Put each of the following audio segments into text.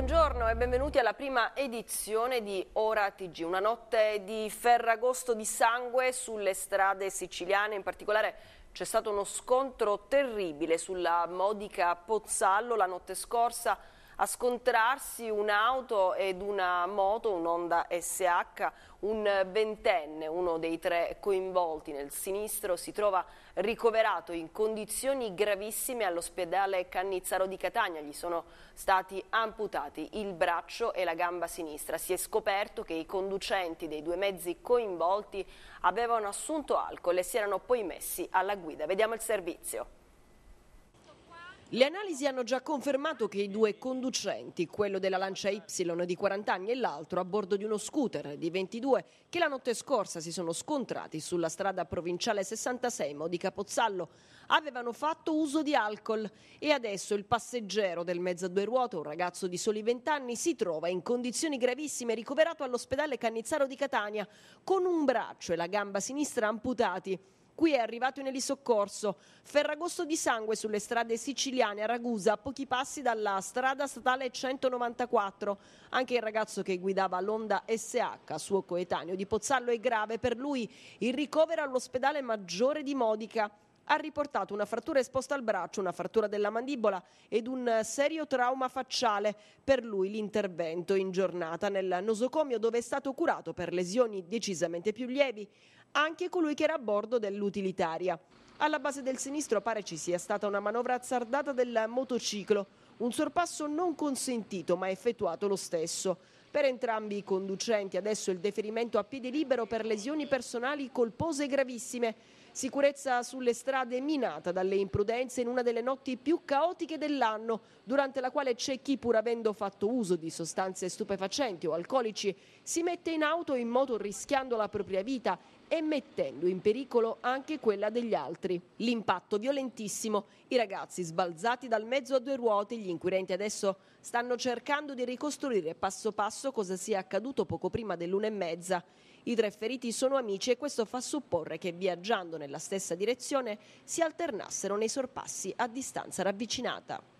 Buongiorno e benvenuti alla prima edizione di Ora TG, una notte di ferragosto di sangue sulle strade siciliane, in particolare c'è stato uno scontro terribile sulla modica Pozzallo la notte scorsa a scontrarsi un'auto ed una moto, un'Honda SH, un ventenne, uno dei tre coinvolti nel sinistro, si trova ricoverato in condizioni gravissime all'ospedale Cannizzaro di Catania. Gli sono stati amputati il braccio e la gamba sinistra. Si è scoperto che i conducenti dei due mezzi coinvolti avevano assunto alcol e si erano poi messi alla guida. Vediamo il servizio. Le analisi hanno già confermato che i due conducenti, quello della Lancia Y di 40 anni e l'altro a bordo di uno scooter di 22, che la notte scorsa si sono scontrati sulla strada provinciale 66 Modica Pozzallo, avevano fatto uso di alcol e adesso il passeggero del mezzo a due ruote, un ragazzo di soli 20 anni, si trova in condizioni gravissime ricoverato all'ospedale Cannizzaro di Catania con un braccio e la gamba sinistra amputati. Qui è arrivato in elisoccorso. Ferragosto di sangue sulle strade siciliane a Ragusa, a pochi passi dalla strada statale 194. Anche il ragazzo che guidava l'Onda SH, suo coetaneo di Pozzallo, è grave. Per lui il ricovero all'ospedale maggiore di Modica ha riportato una frattura esposta al braccio, una frattura della mandibola ed un serio trauma facciale. Per lui l'intervento in giornata nel nosocomio dove è stato curato per lesioni decisamente più lievi anche colui che era a bordo dell'utilitaria. Alla base del sinistro pare ci sia stata una manovra azzardata del motociclo, un sorpasso non consentito ma effettuato lo stesso. Per entrambi i conducenti adesso il deferimento a piede libero per lesioni personali colpose e gravissime. Sicurezza sulle strade minata dalle imprudenze in una delle notti più caotiche dell'anno, durante la quale c'è chi, pur avendo fatto uso di sostanze stupefacenti o alcolici, si mette in auto o in moto rischiando la propria vita e mettendo in pericolo anche quella degli altri. L'impatto violentissimo, i ragazzi sbalzati dal mezzo a due ruote, gli inquirenti adesso stanno cercando di ricostruire passo passo cosa sia accaduto poco prima dell'una e mezza. I tre feriti sono amici e questo fa supporre che viaggiando nella stessa direzione si alternassero nei sorpassi a distanza ravvicinata.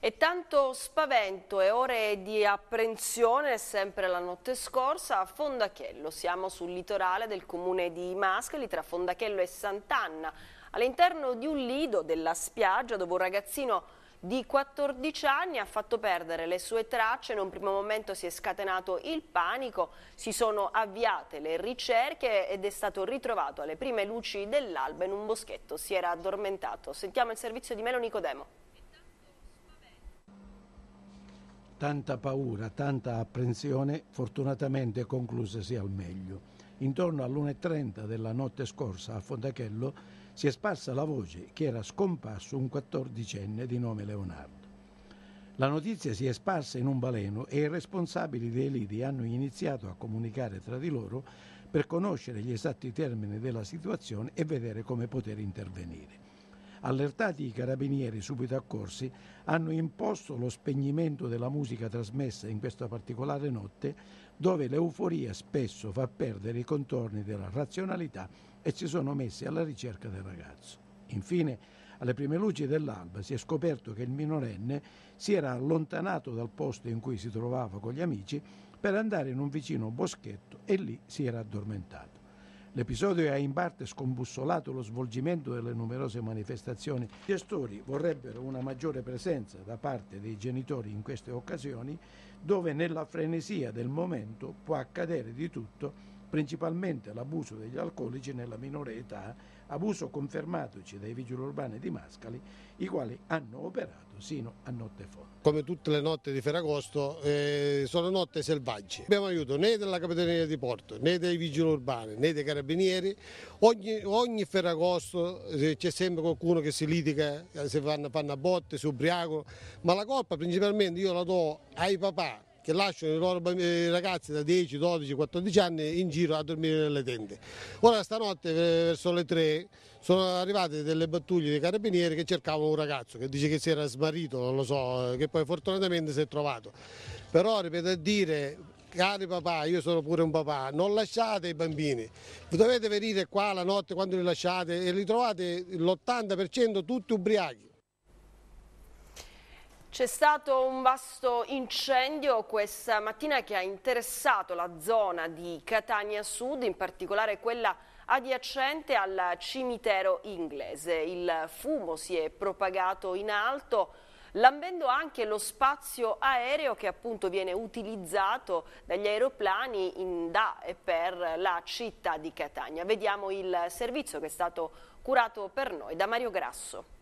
E tanto spavento e ore di apprensione sempre la notte scorsa a Fondachello. Siamo sul litorale del comune di Mascali tra Fondachello e Sant'Anna, all'interno di un lido della spiaggia dove un ragazzino di 14 anni ha fatto perdere le sue tracce, in un primo momento si è scatenato il panico, si sono avviate le ricerche ed è stato ritrovato alle prime luci dell'alba in un boschetto, si era addormentato. Sentiamo il servizio di Melo Nicodemo. Tanta paura, tanta apprensione, fortunatamente conclusasi al meglio. Intorno all'1.30 della notte scorsa a Fondachello si è sparsa la voce che era scomparso un quattordicenne di nome Leonardo. La notizia si è sparsa in un baleno e i responsabili dei lidi hanno iniziato a comunicare tra di loro per conoscere gli esatti termini della situazione e vedere come poter intervenire. Allertati i carabinieri subito accorsi hanno imposto lo spegnimento della musica trasmessa in questa particolare notte dove l'euforia spesso fa perdere i contorni della razionalità e si sono messi alla ricerca del ragazzo. Infine, alle prime luci dell'alba si è scoperto che il minorenne si era allontanato dal posto in cui si trovava con gli amici per andare in un vicino boschetto e lì si era addormentato. L'episodio ha in parte scombussolato lo svolgimento delle numerose manifestazioni. I gestori vorrebbero una maggiore presenza da parte dei genitori in queste occasioni, dove nella frenesia del momento può accadere di tutto, principalmente l'abuso degli alcolici nella minore età abuso confermatoci dai vigili urbani di Mascali, i quali hanno operato sino a notte fonda. Come tutte le notti di Ferragosto eh, sono notte selvagge. Abbiamo aiuto né della Capitaneria di Porto, né dei vigili urbani, né dei carabinieri. Ogni, ogni Ferragosto eh, c'è sempre qualcuno che si litiga, eh, si fanno, fanno a botte, si ubriaco, ma la colpa principalmente io la do ai papà che lasciano i loro ragazzi da 10, 12, 14 anni in giro a dormire nelle tende. Ora stanotte verso le 3 sono arrivate delle battuglie dei carabinieri che cercavano un ragazzo che dice che si era smarrito, non lo so, che poi fortunatamente si è trovato. Però ripeto a dire cari papà, io sono pure un papà, non lasciate i bambini, dovete venire qua la notte quando li lasciate e li trovate l'80% tutti ubriachi. C'è stato un vasto incendio questa mattina che ha interessato la zona di Catania Sud, in particolare quella adiacente al cimitero inglese. Il fumo si è propagato in alto lambendo anche lo spazio aereo che appunto viene utilizzato dagli aeroplani in da e per la città di Catania. Vediamo il servizio che è stato curato per noi da Mario Grasso.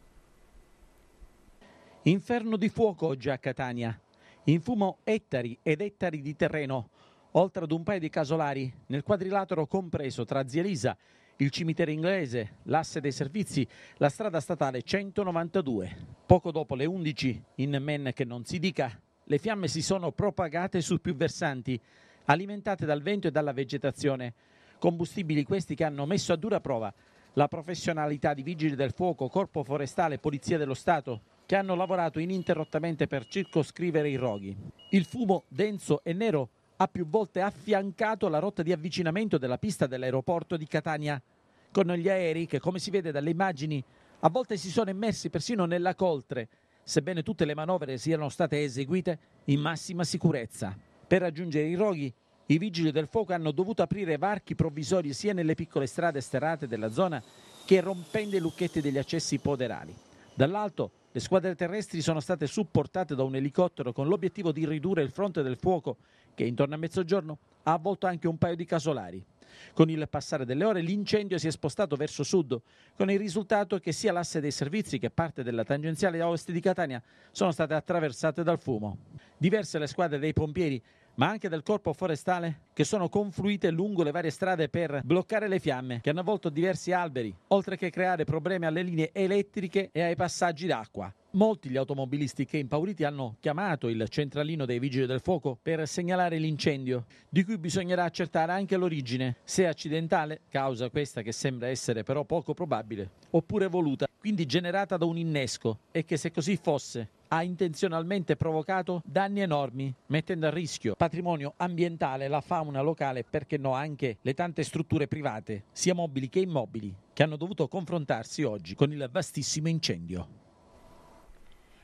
Inferno di fuoco oggi a Catania. In fumo ettari ed ettari di terreno, oltre ad un paio di casolari, nel quadrilatero compreso tra Zia Elisa, il cimitero inglese, l'asse dei servizi, la strada statale 192. Poco dopo le 11, in men che non si dica, le fiamme si sono propagate su più versanti, alimentate dal vento e dalla vegetazione. Combustibili questi che hanno messo a dura prova la professionalità di vigili del fuoco, corpo forestale polizia dello Stato, che hanno lavorato ininterrottamente per circoscrivere i roghi. Il fumo denso e nero ha più volte affiancato la rotta di avvicinamento della pista dell'aeroporto di Catania, con gli aerei che, come si vede dalle immagini, a volte si sono immersi persino nella coltre, sebbene tutte le manovre siano state eseguite in massima sicurezza. Per raggiungere i roghi, i vigili del fuoco hanno dovuto aprire varchi provvisori sia nelle piccole strade sterrate della zona che rompendo i lucchetti degli accessi poderali. Dall'alto le squadre terrestri sono state supportate da un elicottero con l'obiettivo di ridurre il fronte del fuoco che intorno a mezzogiorno ha avvolto anche un paio di casolari. Con il passare delle ore l'incendio si è spostato verso sud, con il risultato che sia l'asse dei servizi che parte della tangenziale a ovest di Catania sono state attraversate dal fumo. Diverse le squadre dei pompieri ma anche del corpo forestale che sono confluite lungo le varie strade per bloccare le fiamme che hanno avvolto diversi alberi, oltre che creare problemi alle linee elettriche e ai passaggi d'acqua. Molti gli automobilisti che impauriti hanno chiamato il centralino dei vigili del fuoco per segnalare l'incendio, di cui bisognerà accertare anche l'origine, se accidentale, causa questa che sembra essere però poco probabile, oppure voluta, quindi generata da un innesco, e che se così fosse ha intenzionalmente provocato danni enormi, mettendo a rischio patrimonio ambientale, la fauna locale e perché no anche le tante strutture private, sia mobili che immobili, che hanno dovuto confrontarsi oggi con il vastissimo incendio.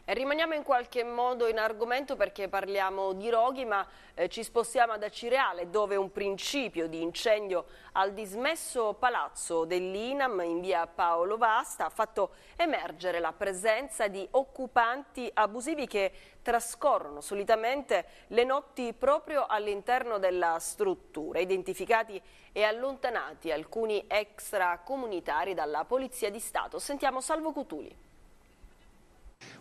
Rimaniamo in qualche modo in argomento perché parliamo di roghi, ma eh, ci spostiamo ad Acireale dove un principio di incendio al dismesso palazzo dell'Inam in via Paolo Vasta ha fatto emergere la presenza di occupanti abusivi che trascorrono solitamente le notti proprio all'interno della struttura, identificati e allontanati alcuni extracomunitari dalla Polizia di Stato. Sentiamo Salvo Cutuli.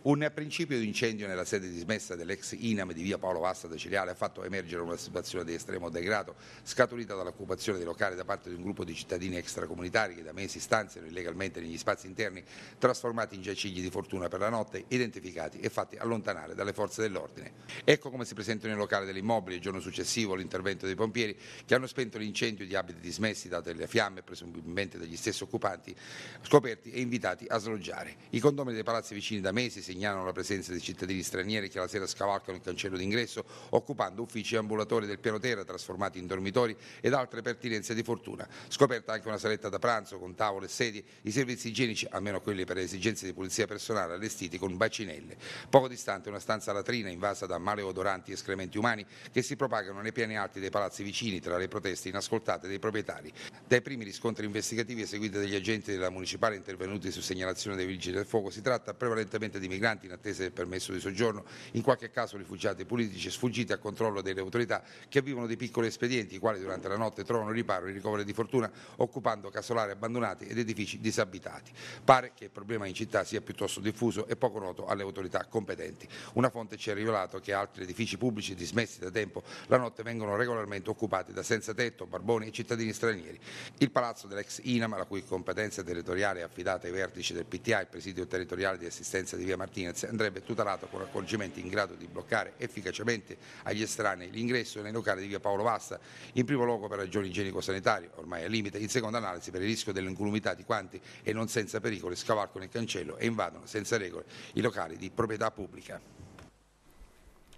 Un principio di incendio nella sede dismessa dell'ex Inam di via Paolo Vasta da Ciriale ha fatto emergere una situazione di estremo degrado scaturita dall'occupazione dei locali da parte di un gruppo di cittadini extracomunitari che da mesi stanziano illegalmente negli spazi interni trasformati in giacigli di fortuna per la notte, identificati e fatti allontanare dalle forze dell'ordine. Ecco come si presentano i locali dell'immobile il giorno successivo l'intervento dei pompieri che hanno spento l'incendio di abiti dismessi date le fiamme presumibilmente dagli stessi occupanti scoperti e invitati a sloggiare. I condomini dei palazzi vicini da mesi mesi segnalano la presenza di cittadini stranieri che la sera scavalcano il cancello d'ingresso occupando uffici e ambulatori del piano terra trasformati in dormitori ed altre pertinenze di fortuna. Scoperta anche una saletta da pranzo con tavole e sedie, i servizi igienici, almeno quelli per le esigenze di pulizia personale, allestiti con bacinelle. Poco distante una stanza latrina invasa da maleodoranti escrementi umani che si propagano nei piani alti dei palazzi vicini tra le proteste inascoltate dei proprietari. Dai primi riscontri investigativi eseguiti dagli agenti della municipale intervenuti su segnalazione dei vigili del fuoco si tratta prevalentemente di migranti in attesa del permesso di soggiorno, in qualche caso rifugiati politici sfuggiti al controllo delle autorità che vivono di piccoli espedienti, i quali durante la notte trovano riparo e ricovero di fortuna occupando casolari abbandonati ed edifici disabitati. Pare che il problema in città sia piuttosto diffuso e poco noto alle autorità competenti. Una fonte ci ha rivelato che altri edifici pubblici dismessi da tempo la notte vengono regolarmente occupati da senza tetto, barboni e cittadini stranieri. Il palazzo dell'ex INAM, la cui competenza territoriale è affidata ai vertici del PTA, il presidio territoriale di assistenza di via Martinez, andrebbe tutelato con accorgimenti in grado di bloccare efficacemente agli estranei l'ingresso nei locali di via Paolo Vasta, in primo luogo per ragioni igienico-sanitarie, ormai al limite, in seconda analisi per il rischio dell'incolumità di quanti e non senza pericoli scavalcano il cancello e invadono senza regole i locali di proprietà pubblica.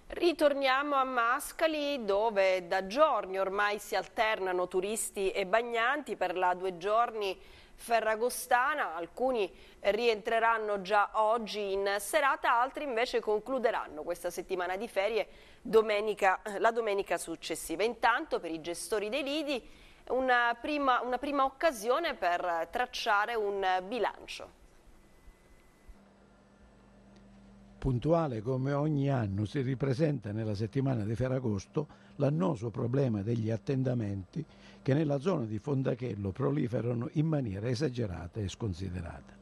Ritorniamo a Mascali dove da giorni ormai si alternano turisti e bagnanti per la due giorni ferragostana, alcuni rientreranno già oggi in serata, altri invece concluderanno questa settimana di ferie domenica, la domenica successiva. Intanto per i gestori dei lidi una prima, una prima occasione per tracciare un bilancio. Puntuale come ogni anno si ripresenta nella settimana di Ferragosto l'annoso problema degli attendamenti che nella zona di Fondachello proliferano in maniera esagerata e sconsiderata.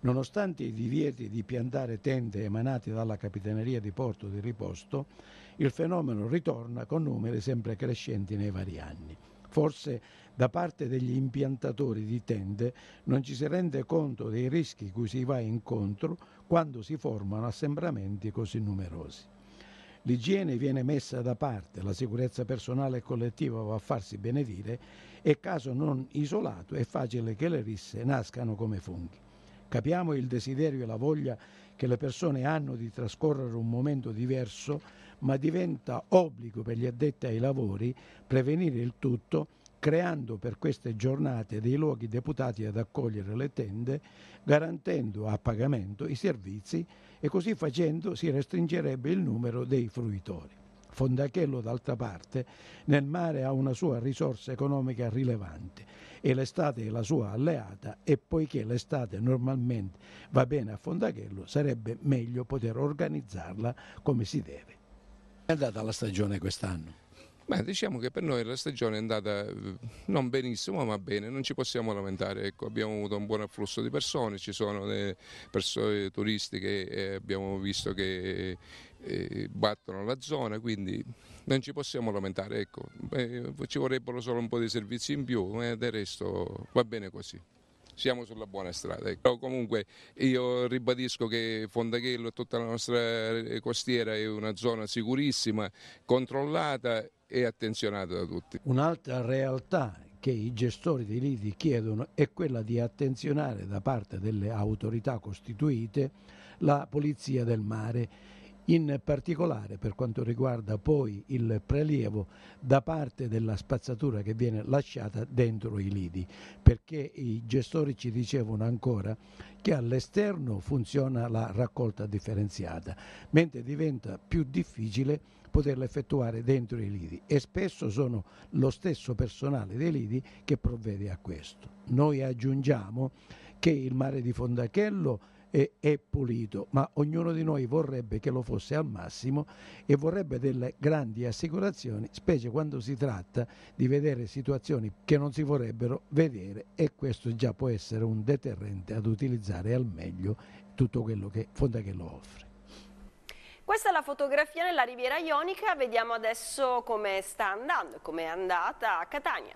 Nonostante i divieti di piantare tende emanati dalla Capitaneria di Porto di Riposto, il fenomeno ritorna con numeri sempre crescenti nei vari anni. Forse da parte degli impiantatori di tende non ci si rende conto dei rischi cui si va incontro quando si formano assembramenti così numerosi. L'igiene viene messa da parte, la sicurezza personale e collettiva va a farsi benedire e caso non isolato è facile che le risse nascano come funghi. Capiamo il desiderio e la voglia che le persone hanno di trascorrere un momento diverso, ma diventa obbligo per gli addetti ai lavori prevenire il tutto creando per queste giornate dei luoghi deputati ad accogliere le tende, garantendo a pagamento i servizi e così facendo si restringerebbe il numero dei fruitori. Fondachello, d'altra parte, nel mare ha una sua risorsa economica rilevante e l'estate è la sua alleata e poiché l'estate normalmente va bene a Fondachello, sarebbe meglio poter organizzarla come si deve. È andata la stagione quest'anno? Beh, diciamo che per noi la stagione è andata eh, non benissimo, ma bene, non ci possiamo lamentare. Ecco, abbiamo avuto un buon afflusso di persone, ci sono persone turistiche che abbiamo visto che eh, battono la zona, quindi non ci possiamo lamentare. Ecco. Ci vorrebbero solo un po' di servizi in più, ma del resto va bene così siamo sulla buona strada. Ecco. Però comunque io ribadisco che Fondachello e tutta la nostra costiera è una zona sicurissima, controllata e attenzionata da tutti. Un'altra realtà che i gestori dei lidi chiedono è quella di attenzionare da parte delle autorità costituite la Polizia del Mare in particolare per quanto riguarda poi il prelievo da parte della spazzatura che viene lasciata dentro i lidi, perché i gestori ci dicevano ancora che all'esterno funziona la raccolta differenziata, mentre diventa più difficile poterla effettuare dentro i lidi e spesso sono lo stesso personale dei lidi che provvede a questo. Noi aggiungiamo che il mare di Fondachello è, è, pulito, ma ognuno di noi vorrebbe che lo fosse al massimo e vorrebbe delle grandi assicurazioni, specie quando si tratta di vedere situazioni che non si vorrebbero vedere e questo già può essere un deterrente ad utilizzare al meglio tutto quello che Fondachello offre. Questa è la fotografia nella Riviera Ionica, vediamo adesso come sta andando, come è andata a Catania.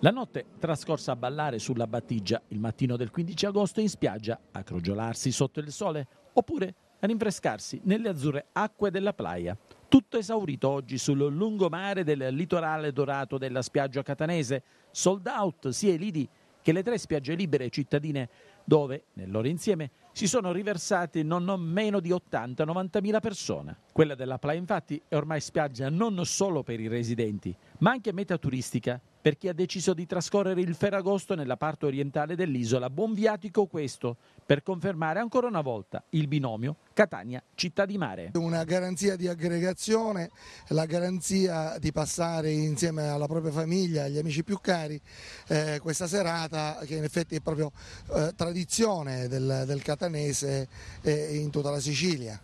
La notte trascorsa a ballare sulla battigia, il mattino del 15 agosto in spiaggia, a crogiolarsi sotto il sole, oppure a rinfrescarsi nelle azzurre acque della playa. Tutto esaurito oggi sul lungomare del litorale dorato della spiaggia catanese, sold out sia i lidi che le tre spiagge libere cittadine dove, nel loro insieme, si sono riversati non meno di 80-90 mila persone. Quella della Playa infatti è ormai spiaggia non solo per i residenti, ma anche meta turistica per chi ha deciso di trascorrere il Ferragosto nella parte orientale dell'isola. Buon viatico questo per confermare ancora una volta il binomio Catania-Città di Mare. Una garanzia di aggregazione, la garanzia di passare insieme alla propria famiglia, agli amici più cari, eh, questa serata che in effetti è proprio eh, tradizione del, del catanese eh, in tutta la Sicilia.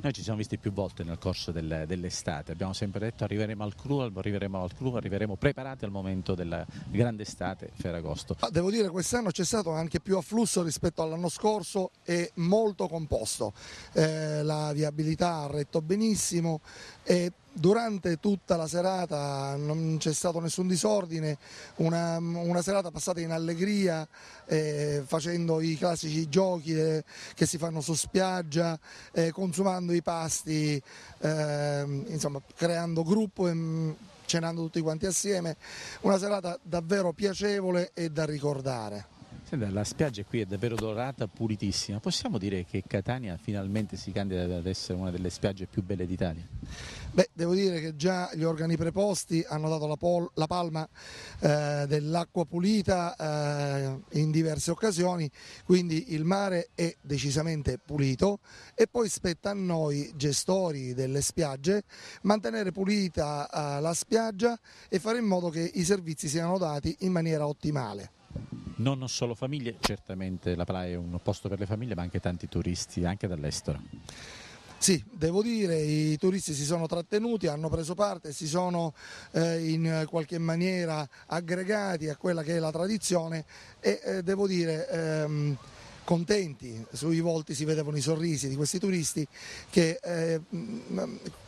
Noi ci siamo visti più volte nel corso del, dell'estate, abbiamo sempre detto arriveremo al cru, arriveremo al cru, arriveremo preparati al momento della grande estate Ferragosto. Ah, devo dire che quest'anno c'è stato anche più afflusso rispetto all'anno scorso e molto composto, eh, la viabilità ha retto benissimo e durante tutta la serata non c'è stato nessun disordine, una, una serata passata in allegria eh, facendo i classici giochi eh, che si fanno su spiaggia, eh, consumando i pasti, ehm, insomma creando gruppo e cenando tutti quanti assieme, una serata davvero piacevole e da ricordare. Senta, la spiaggia qui è davvero dorata, pulitissima. Possiamo dire che Catania finalmente si candida ad essere una delle spiagge più belle d'Italia? Beh, devo dire che già gli organi preposti hanno dato la, pol- la palma eh, dell'acqua pulita eh, in diverse occasioni, quindi il mare è decisamente pulito e poi spetta a noi gestori delle spiagge mantenere pulita eh, la spiaggia e fare in modo che i servizi siano dati in maniera ottimale non solo famiglie, certamente la playa è un posto per le famiglie, ma anche tanti turisti, anche dall'estero. Sì, devo dire, i turisti si sono trattenuti, hanno preso parte, si sono eh, in qualche maniera aggregati a quella che è la tradizione e eh, devo dire... Ehm, contenti, sui volti si vedevano i sorrisi di questi turisti che eh,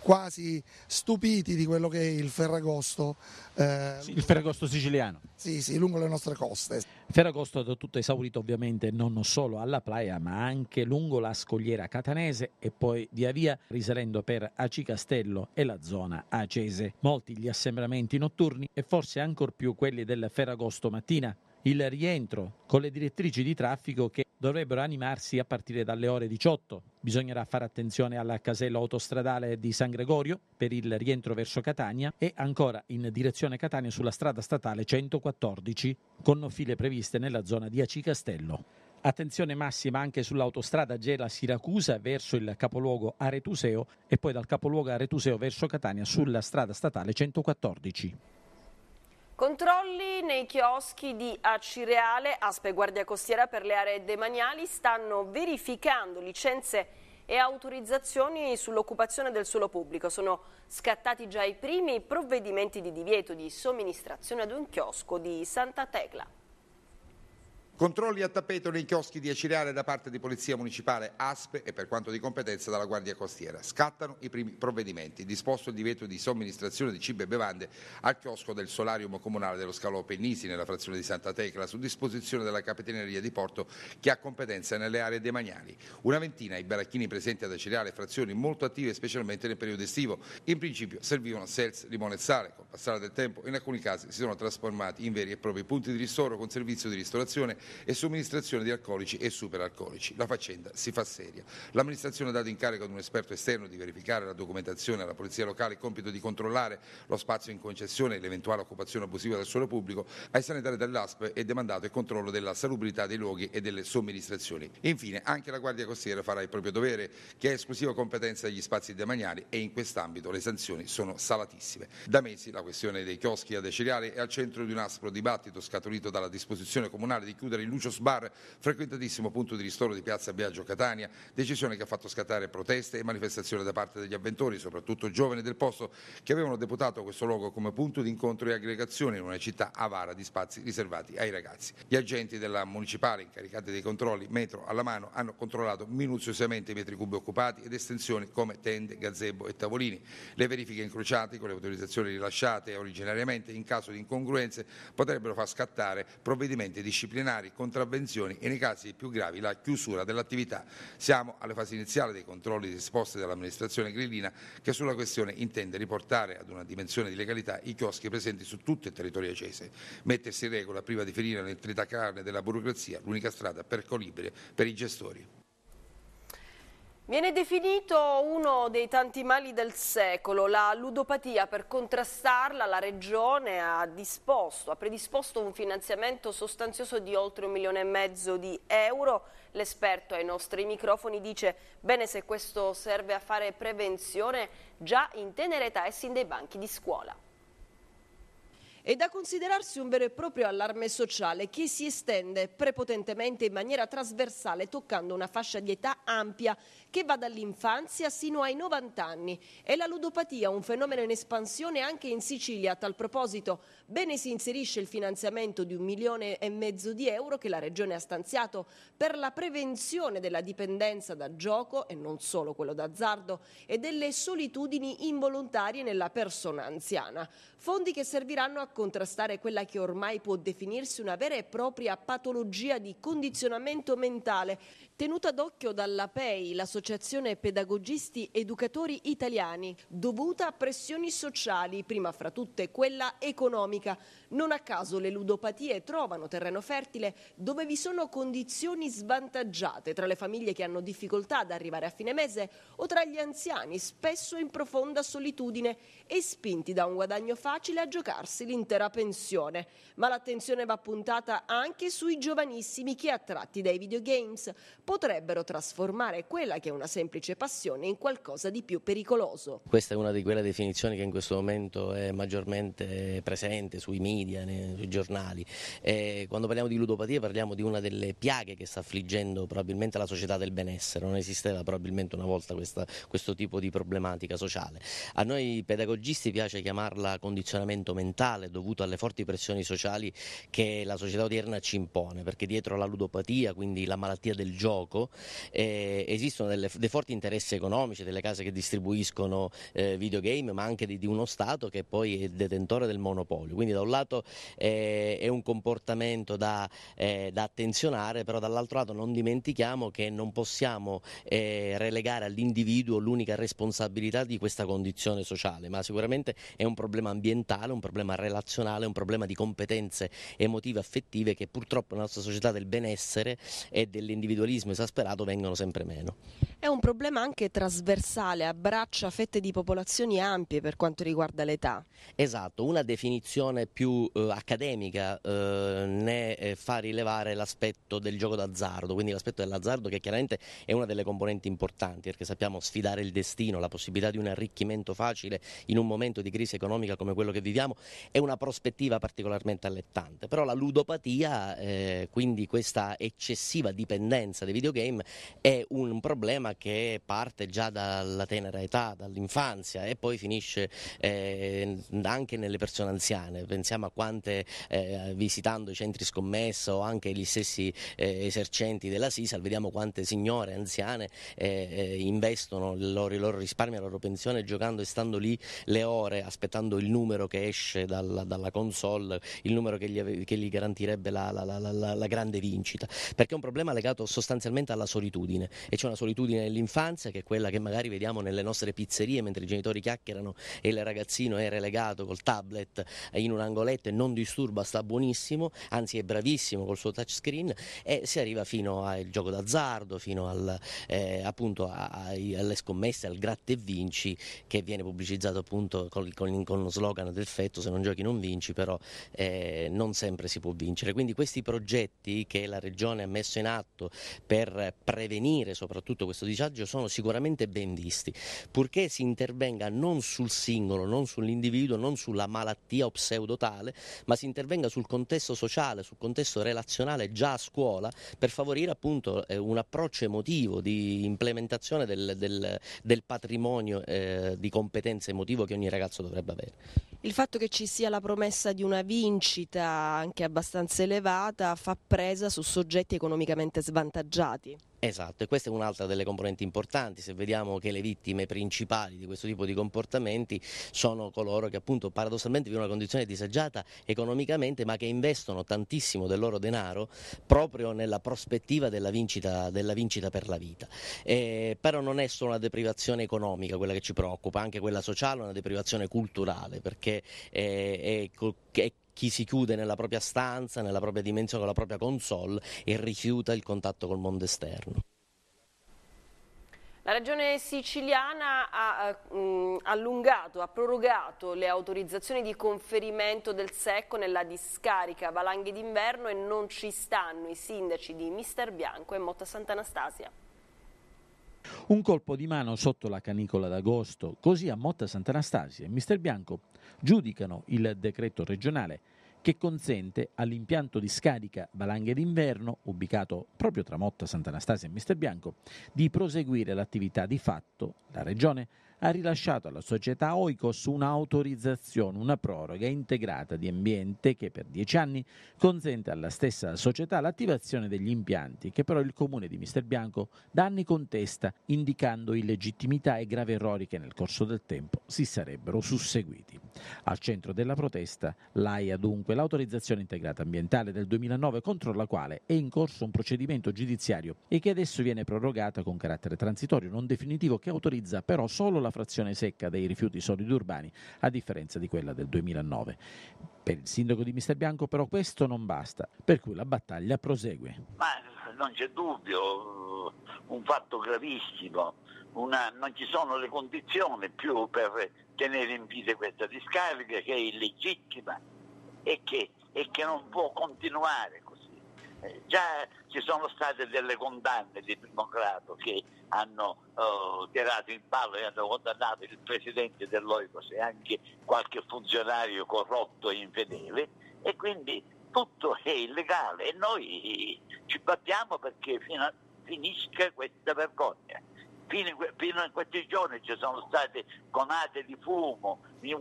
quasi stupiti di quello che è il Ferragosto. Eh, il Ferragosto siciliano. Sì, sì, lungo le nostre coste. Ferragosto è tutto esaurito ovviamente non solo alla playa ma anche lungo la scogliera catanese e poi via via risalendo per Aci Castello e la zona acese. Molti gli assembramenti notturni e forse ancor più quelli del Ferragosto mattina il rientro con le direttrici di traffico che dovrebbero animarsi a partire dalle ore 18. Bisognerà fare attenzione al casello autostradale di San Gregorio per il rientro verso Catania e ancora in direzione Catania sulla strada statale 114 con file previste nella zona di Aci Castello. Attenzione massima anche sull'autostrada Gela-Siracusa verso il capoluogo Aretuseo e poi dal capoluogo Aretuseo verso Catania sulla strada statale 114. Controlli nei chioschi di Acireale, Aspe Guardia Costiera per le aree demaniali stanno verificando licenze e autorizzazioni sull'occupazione del suolo pubblico. Sono scattati già i primi provvedimenti di divieto di somministrazione ad un chiosco di Santa Tecla. Controlli a tappeto nei chioschi di Acireale da parte di Polizia Municipale, ASPE e per quanto di competenza dalla Guardia Costiera. Scattano i primi provvedimenti. Disposto il divieto di somministrazione di cibo e bevande al chiosco del solarium comunale dello Scalo Pennisi nella frazione di Santa Tecla su disposizione della Capitaneria di Porto che ha competenza nelle aree demaniali. Una ventina i baracchini presenti ad Acireale, frazioni molto attive specialmente nel periodo estivo. In principio servivano sels, limone e sale. Col passare del tempo in alcuni casi si sono trasformati in veri e propri punti di ristoro con servizio di ristorazione e somministrazione di alcolici e superalcolici. La faccenda si fa seria. L'amministrazione ha dato incarico ad un esperto esterno di verificare la documentazione alla Polizia Locale, compito di controllare lo spazio in concessione e l'eventuale occupazione abusiva del suolo pubblico, ai sanitari dell'ASP è demandato il controllo della salubrità dei luoghi e delle somministrazioni. Infine, anche la Guardia Costiera farà il proprio dovere, che è esclusiva competenza degli spazi demaniali e in quest'ambito le sanzioni sono salatissime. Da mesi la questione dei chioschi ad Eceriali è al centro di un aspro dibattito scaturito dalla disposizione comunale di chiudere il Lucios Bar, frequentatissimo punto di ristoro di Piazza Biagio Catania, decisione che ha fatto scattare proteste e manifestazioni da parte degli avventori, soprattutto giovani del posto, che avevano deputato questo luogo come punto di incontro e aggregazione in una città avara di spazi riservati ai ragazzi. Gli agenti della municipale, incaricati dei controlli metro alla mano, hanno controllato minuziosamente i metri cubi occupati ed estensioni come tende, gazebo e tavolini. Le verifiche incrociate con le autorizzazioni rilasciate originariamente in caso di incongruenze potrebbero far scattare provvedimenti disciplinari contravvenzioni e nei casi più gravi la chiusura dell'attività. Siamo alle fasi iniziali dei controlli disposti dall'amministrazione grillina che sulla questione intende riportare ad una dimensione di legalità i chioschi presenti su tutto il territorio acese. Mettersi in regola prima di finire nel tritacarne della burocrazia, l'unica strada percorribile per i gestori. Viene definito uno dei tanti mali del secolo, la ludopatia. Per contrastarla la Regione ha, disposto, ha predisposto un finanziamento sostanzioso di oltre un milione e mezzo di euro. L'esperto ai nostri microfoni dice bene se questo serve a fare prevenzione già in tenera età e sin dai banchi di scuola. È da considerarsi un vero e proprio allarme sociale che si estende prepotentemente in maniera trasversale toccando una fascia di età ampia che va dall'infanzia sino ai 90 anni. È la ludopatia un fenomeno in espansione anche in Sicilia. A tal proposito bene si inserisce il finanziamento di un milione e mezzo di euro che la Regione ha stanziato per la prevenzione della dipendenza da gioco e non solo quello d'azzardo e delle solitudini involontarie nella persona anziana. Fondi che serviranno a contrastare quella che ormai può definirsi una vera e propria patologia di condizionamento mentale tenuta d'occhio dalla PEI, l'Associazione Pedagogisti Educatori Italiani, dovuta a pressioni sociali, prima fra tutte quella economica. Non a caso le ludopatie trovano terreno fertile dove vi sono condizioni svantaggiate tra le famiglie che hanno difficoltà ad arrivare a fine mese o tra gli anziani, spesso in profonda solitudine e spinti da un guadagno facile a giocarsi l'intera pensione. Ma l'attenzione va puntata anche sui giovanissimi che attratti dai videogames potrebbero trasformare quella che è una semplice passione in qualcosa di più pericoloso. Questa è una di quelle definizioni che in questo momento è maggiormente presente sui media, sui giornali. E quando parliamo di ludopatia parliamo di una delle piaghe che sta affliggendo probabilmente la società del benessere, non esisteva probabilmente una volta questa, questo tipo di problematica sociale. A noi pedagogisti piace chiamarla condizionamento mentale dovuto alle forti pressioni sociali che la società odierna ci impone, perché dietro la ludopatia, quindi la malattia del gioco, gioco, eh, esistono delle, dei forti interessi economici delle case che distribuiscono eh, videogame, ma anche di, di, uno Stato che poi è detentore del monopolio. Quindi da un lato eh, è un comportamento da, eh, da, attenzionare, però dall'altro lato non dimentichiamo che non possiamo eh, relegare all'individuo l'unica responsabilità di questa condizione sociale, ma sicuramente è un problema ambientale, un problema relazionale, un problema di competenze emotive affettive che purtroppo nella nostra società del benessere e dell'individualismo razzismo esasperato vengono sempre meno. È un problema anche trasversale, abbraccia fette di popolazioni ampie per quanto riguarda l'età. Esatto, una definizione più eh, accademica eh, ne eh, fa rilevare l'aspetto del gioco d'azzardo, quindi l'aspetto dell'azzardo che chiaramente è una delle componenti importanti perché sappiamo sfidare il destino, la possibilità di un arricchimento facile in un momento di crisi economica come quello che viviamo è una prospettiva particolarmente allettante, però la ludopatia, eh, quindi questa eccessiva dipendenza dei videogame è un problema che parte già dalla tenera età, dall'infanzia e poi finisce eh, anche nelle persone anziane. Pensiamo a quante eh, visitando i centri scommessa o anche gli stessi eh, esercenti della SISAL vediamo quante signore anziane eh, eh, investono il loro, il loro, risparmio, la loro pensione giocando e stando lì le ore aspettando il numero che esce dalla, dalla console, il numero che gli, che gli garantirebbe la, la, la, la grande vincita, perché è un problema legato sostanzialmente sostanzialmente alla solitudine e c'è una solitudine nell'infanzia che è quella che magari vediamo nelle nostre pizzerie mentre i genitori chiacchierano e il ragazzino è relegato col tablet in un angoletto e non disturba, sta buonissimo, anzi è bravissimo col suo touchscreen e si arriva fino al gioco d'azzardo, fino al, eh, appunto a, alle scommesse, al gratta e vinci che viene pubblicizzato appunto con, con, con lo slogan del fetto se non giochi non vinci, però eh, non sempre si può vincere. Quindi questi progetti che la Regione ha messo in atto per prevenire soprattutto questo disagio sono sicuramente ben visti, purché si intervenga non sul singolo, non sull'individuo, non sulla malattia o pseudotale, ma si intervenga sul contesto sociale, sul contesto relazionale già a scuola per favorire appunto eh, un approccio emotivo di implementazione del, del, del patrimonio eh, di competenze emotivo che ogni ragazzo dovrebbe avere. Il fatto che ci sia la promessa di una vincita anche abbastanza elevata fa presa su soggetti economicamente svantaggiati. Esatto, e questa è un'altra delle componenti importanti, se vediamo che le vittime principali di questo tipo di comportamenti sono coloro che appunto paradossalmente vivono una condizione disagiata economicamente ma che investono tantissimo del loro denaro proprio nella prospettiva della vincita, della vincita per la vita. Eh, però non è solo una deprivazione economica quella che ci preoccupa, anche quella sociale è una deprivazione culturale perché eh, è, è chi si chiude nella propria stanza, nella propria dimensione, con la propria console e rifiuta il contatto col mondo esterno. La regione siciliana ha mh, allungato, ha prorogato le autorizzazioni di conferimento del secco nella discarica Valanghe d'inverno e non ci stanno i sindaci di Mister Bianco e Motta Sant'Anastasia. Un colpo di mano sotto la canicola d'agosto, così a Motta Sant'Anastasia e Mister Bianco giudicano il decreto regionale che consente all'impianto di scarica Valanghe d'inverno, ubicato proprio tra Motta Sant'Anastasia e Mister Bianco, di proseguire l'attività di fatto. La Regione ha rilasciato alla società Oikos un'autorizzazione, una proroga integrata di ambiente che per dieci anni consente alla stessa società l'attivazione degli impianti che però il comune di Mister Bianco da anni contesta, indicando illegittimità e gravi errori che nel corso del tempo si sarebbero susseguiti. Al centro della protesta l'AIA dunque l'autorizzazione integrata ambientale del 2009 contro la quale è in corso un procedimento giudiziario e che adesso viene prorogata con carattere transitorio non definitivo che autorizza però solo la frazione secca dei rifiuti solidi urbani a differenza di quella del 2009. Per il sindaco di Mister Bianco però questo non basta, per cui la battaglia prosegue. Ma non c'è dubbio, un fatto gravissimo, una, non ci sono le condizioni più per tenere in piedi questa discarica che è illegittima e che, e che non può continuare. Eh, già ci sono state delle condanne di primo grado che hanno uh, tirato in ballo e hanno condannato il presidente dell'Oicos e anche qualche funzionario corrotto e infedele e quindi tutto è illegale e noi ci battiamo perché fino finisca questa vergogna. Fino, fino in questi giorni ci sono state conate di fumo, di,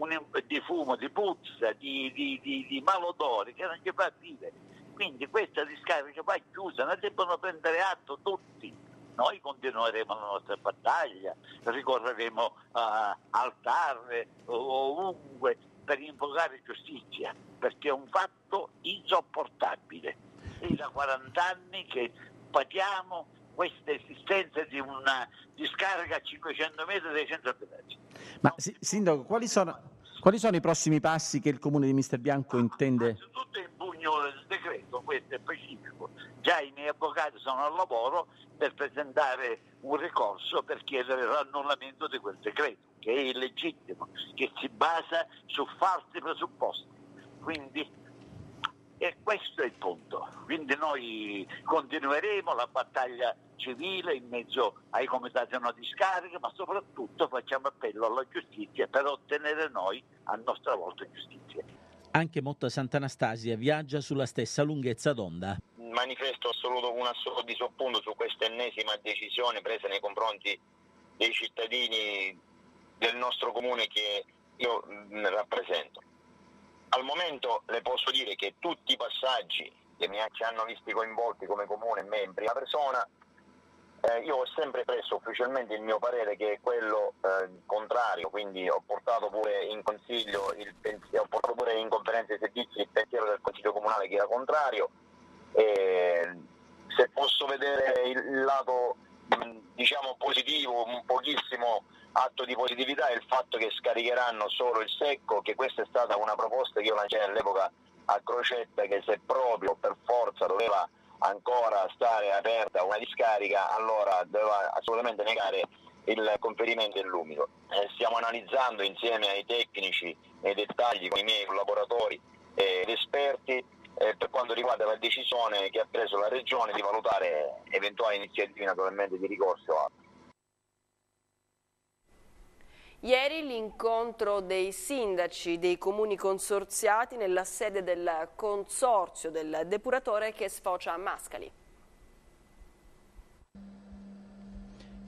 di, fumo, di puzza, di, di, di malodori che non ci fa vivere. Quindi questa discarica va chiusa, ne debbono prendere atto tutti. Noi continueremo la nostra battaglia, ricorreremo uh, al TAR ovunque per invocare giustizia, perché è un fatto insopportabile. È da 40 anni che patiamo questa esistenza di una discarica a 500 metri dai centri abitati. Ma no, Sindaco, quali sono, quali sono, i prossimi passi che il Comune di Mister Bianco ah, intende? Innanzitutto è specifico. Già i miei avvocati sono al lavoro per presentare un ricorso per chiedere l'annullamento di quel decreto, che è illegittimo, che si basa su falsi presupposti. Quindi e questo è il punto. Quindi noi continueremo la battaglia civile in mezzo ai comitati no discarica, ma soprattutto facciamo appello alla giustizia per ottenere noi a nostra volta giustizia. Anche Motta Sant'Anastasia viaggia sulla stessa lunghezza d'onda. Manifesto assoluto un assoluto disappunto su questa ennesima decisione presa nei confronti dei cittadini del nostro comune che io rappresento. Al momento le posso dire che tutti i passaggi che mi hanno visti coinvolti come comune e me in prima persona, eh, io ho sempre preso ufficialmente il mio parere che è quello eh, contrario, quindi ho portato pure in consiglio, il, ho portato pure in conferenza di servizi il pensiero del consiglio comunale che era contrario. E se posso vedere il lato diciamo positivo, un pochissimo atto di positività è il fatto che scaricheranno solo il secco, che questa è stata una proposta che io lanciai all'epoca a Crocetta che se proprio per forza doveva ancora stare aperta una discarica allora doveva assolutamente negare il conferimento dell'umido. Eh, stiamo analizzando insieme ai tecnici nei dettagli con i miei collaboratori ed esperti eh, per quanto riguarda la decisione che ha preso la Regione di valutare eventuali iniziative naturalmente di ricorso Ieri l'incontro dei sindaci dei comuni consorziati nella sede del consorzio del depuratore che sfocia a Mascali.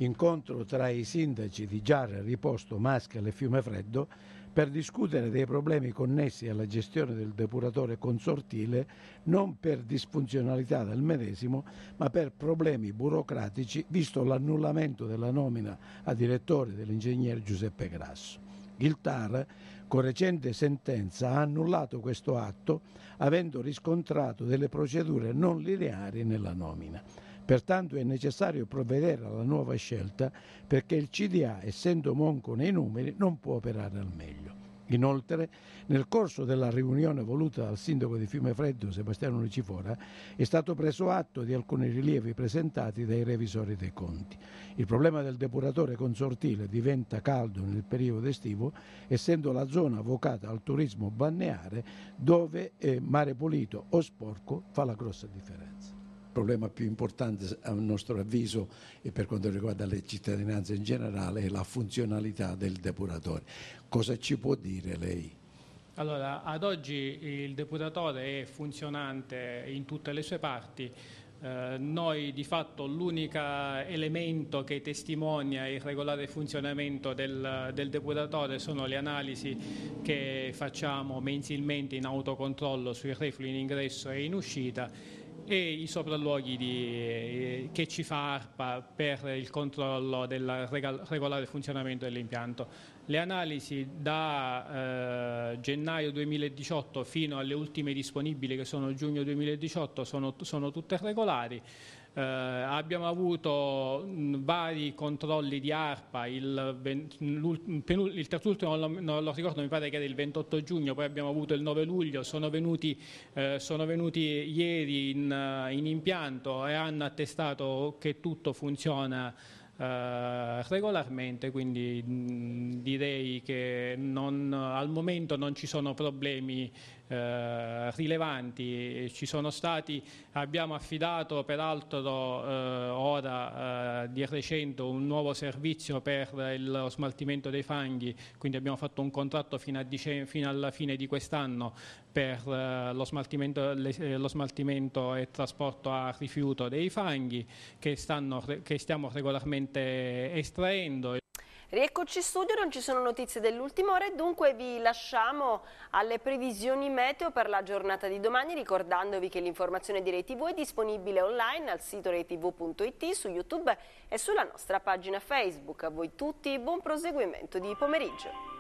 Incontro tra i sindaci di Giarra, Riposto, Mascali e Fiumefreddo per discutere dei problemi connessi alla gestione del depuratore consortile non per disfunzionalità del medesimo, ma per problemi burocratici, visto l'annullamento della nomina a direttore dell'ingegner Giuseppe Grasso. Il TAR, con recente sentenza, ha annullato questo atto, avendo riscontrato delle procedure non lineari nella nomina. Pertanto è necessario provvedere alla nuova scelta perché il CDA, essendo monco nei numeri, non può operare al meglio. Inoltre, nel corso della riunione voluta dal sindaco di Fiumefreddo Sebastiano Lucifora, è stato preso atto di alcuni rilievi presentati dai revisori dei conti. Il problema del depuratore consortile diventa caldo nel periodo estivo, essendo la zona vocata al turismo balneare dove mare pulito o sporco fa la grossa differenza. Problema più importante a nostro avviso e per quanto riguarda le cittadinanze in generale è la funzionalità del depuratore. Cosa ci può dire lei? Allora, ad oggi il depuratore è funzionante in tutte le sue parti, Eh, noi di fatto l'unico elemento che testimonia il regolare funzionamento del, del, depuratore sono le analisi che facciamo mensilmente in autocontrollo sui reflui in ingresso e in uscita e i sopralluoghi di, eh, che ci fa ARPA per il controllo del regolare funzionamento dell'impianto. Le analisi da eh, gennaio 2018 fino alle ultime disponibili che sono giugno 2018 sono, sono tutte regolari. Eh, abbiamo avuto mh, vari controlli di ARPA, il, il terzultimo non, non lo, ricordo, mi pare che era il 28 giugno, poi abbiamo avuto il 9 luglio, sono venuti, eh, sono venuti ieri in, in impianto e hanno attestato che tutto funziona eh, regolarmente, quindi direi che non, al momento non ci sono problemi eh, rilevanti ci sono stati, abbiamo affidato peraltro eh, ora eh, di recente un nuovo servizio per lo smaltimento dei fanghi, quindi abbiamo fatto un contratto fino, dicem- fino alla fine di quest'anno per eh, lo smaltimento, le, eh, lo, smaltimento, e trasporto a rifiuto dei fanghi che, stanno, che stiamo regolarmente estraendo. Rieccoci in studio, non ci sono notizie dell'ultima ora e dunque vi lasciamo alle previsioni meteo per la giornata di domani ricordandovi che l'informazione di Rai TV è disponibile online al sito reitv.it, su YouTube e sulla nostra pagina Facebook. A voi tutti buon proseguimento di pomeriggio.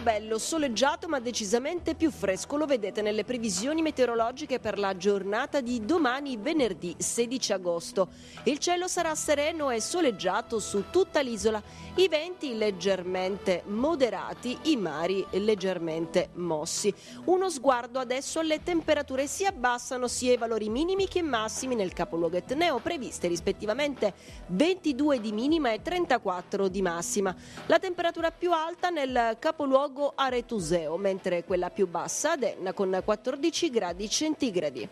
Bello, soleggiato ma decisamente più fresco, lo vedete nelle previsioni meteorologiche per la giornata di domani venerdì 16 agosto. Il cielo sarà sereno e soleggiato su tutta l'isola, i venti leggermente moderati, i mari leggermente mossi. Uno sguardo adesso alle temperature si abbassano sia i valori minimi che massimi nel capoluogo etneo previste rispettivamente 22 di minima e 34 di massima. La temperatura più alta nel capoluogo luogo Aretuseo, mentre quella più bassa ad con 14 gradi centigradi.